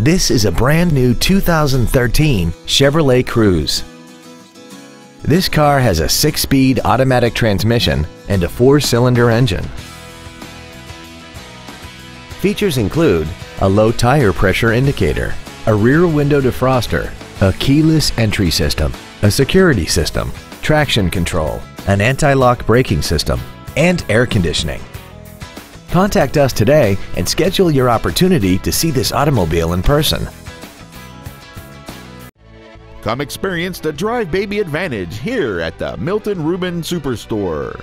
This is a brand new 2013 Chevrolet Cruze. This car has a six-speed automatic transmission and a four-cylinder engine. Features include a low tire pressure indicator, a rear window defroster, a keyless entry system, a security system, traction control, an anti-lock braking system, and air conditioning. Contact us today and schedule your opportunity to see this automobile in person. Come experience the Drive Baby Advantage here at the Milton Ruben Superstore.